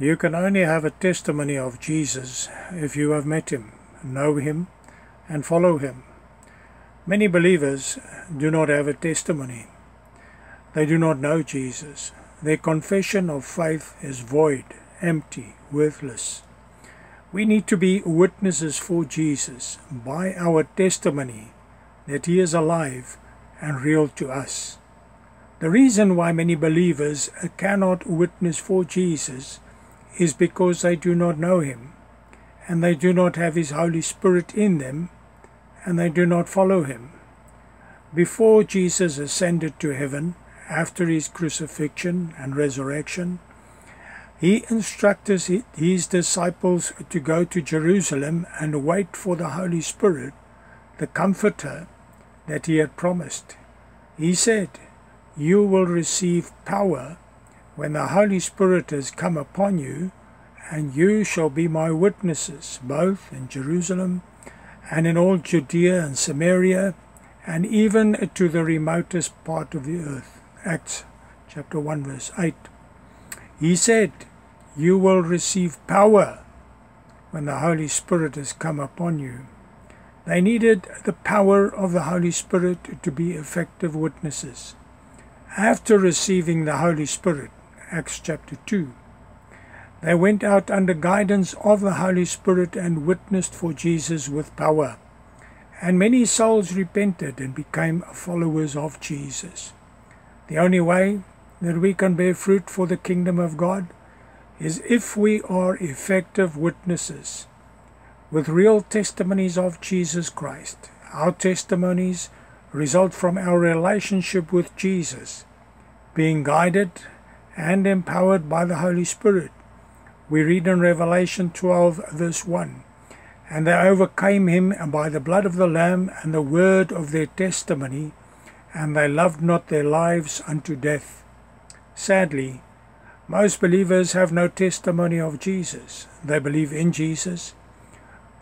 You can only have a testimony of Jesus if you have met him, know him, and follow him. Many believers do not have a testimony. They do not know Jesus. Their confession of faith is void, empty, worthless. We need to be witnesses for Jesus by our testimony that he is alive and real to us. The reason why many believers cannot witness for Jesus is because they do not know him, and they do not have his Holy Spirit in them, and they do not follow him. Before Jesus ascended to heaven, after his crucifixion and resurrection, he instructed his disciples to go to Jerusalem and wait for the Holy Spirit, the Comforter that he had promised. He said, You will receive power when the Holy Spirit has come upon you, and you shall be my witnesses, both in Jerusalem and in all Judea and Samaria, and even to the remotest part of the earth. Acts chapter 1, verse 8. He said, You will receive power when the Holy Spirit has come upon you. They needed the power of the Holy Spirit to be effective witnesses. After receiving the Holy Spirit, Acts chapter 2. They went out under guidance of the Holy Spirit and witnessed for Jesus with power. And many souls repented and became followers of Jesus. The only way that we can bear fruit for the kingdom of God is if we are effective witnesses with real testimonies of Jesus Christ. Our testimonies result from our relationship with Jesus, being guided and empowered by the Holy Spirit. We read in Revelation 12, verse 1 And they overcame him by the blood of the Lamb and the word of their testimony, and they loved not their lives unto death. Sadly, most believers have no testimony of Jesus. They believe in Jesus,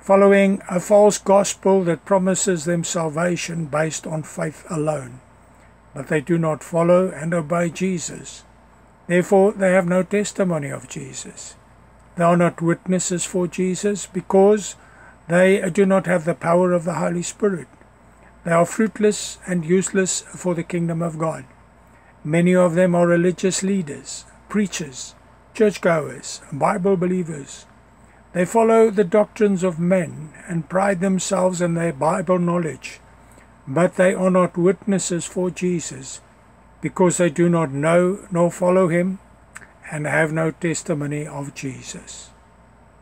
following a false gospel that promises them salvation based on faith alone. But they do not follow and obey Jesus. Therefore, they have no testimony of Jesus. They are not witnesses for Jesus because they do not have the power of the Holy Spirit. They are fruitless and useless for the kingdom of God. Many of them are religious leaders, preachers, churchgoers, Bible believers. They follow the doctrines of men and pride themselves in their Bible knowledge, but they are not witnesses for Jesus because they do not know nor follow him and have no testimony of Jesus.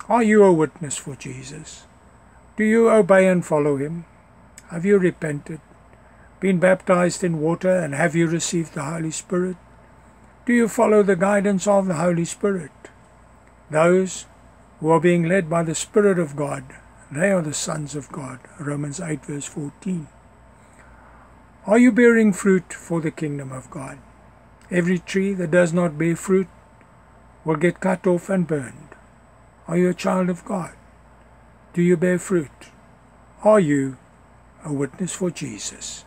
Are you a witness for Jesus? Do you obey and follow him? Have you repented, been baptized in water, and have you received the Holy Spirit? Do you follow the guidance of the Holy Spirit? Those who are being led by the Spirit of God, they are the sons of God. Romans 8 verse 14. Are you bearing fruit for the kingdom of God? Every tree that does not bear fruit will get cut off and burned. Are you a child of God? Do you bear fruit? Are you a witness for Jesus?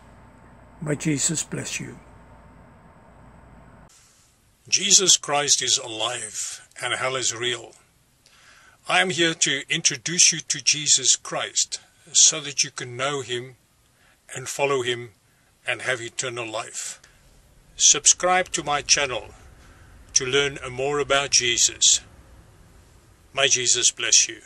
May Jesus bless you. Jesus Christ is alive and hell is real. I am here to introduce you to Jesus Christ so that you can know him and follow him and have eternal life. Subscribe to my channel to learn more about Jesus. May Jesus bless you.